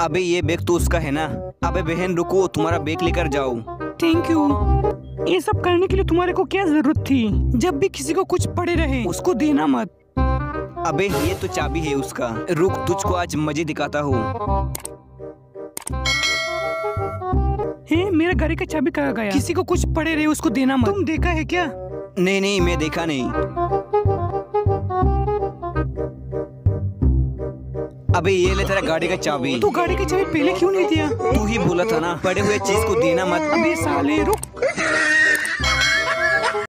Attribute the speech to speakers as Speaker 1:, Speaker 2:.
Speaker 1: अबे ये बैग तो उसका है ना। अबे बहन रुको तुम्हारा बैग लेकर जाओ।
Speaker 2: थैंक यू ये सब करने के लिए तुम्हारे को क्या ज़रूरत थी? जब भी किसी को कुछ पड़े रहे उसको देना मत।
Speaker 1: अबे ये तो चाबी है उसका। रुक तुझको आज मज़े दिखाता हूँ।
Speaker 2: हे मेरा गाड़ी का चाबी कहाँ गया? किसी को कुछ पड़े रहे उसको देना मत। तुम देखा है क्या?
Speaker 1: नहीं नहीं मैं देखा नहीं। अबे ये ले तेरा गाड़ी का चाबी।
Speaker 2: तू गाड़ी की चाबी पहले क्यों नहीं दिया?
Speaker 1: तू ही बोला था ना बड़े हुए चीज़ को देना मत।
Speaker 2: अबे साले रुक।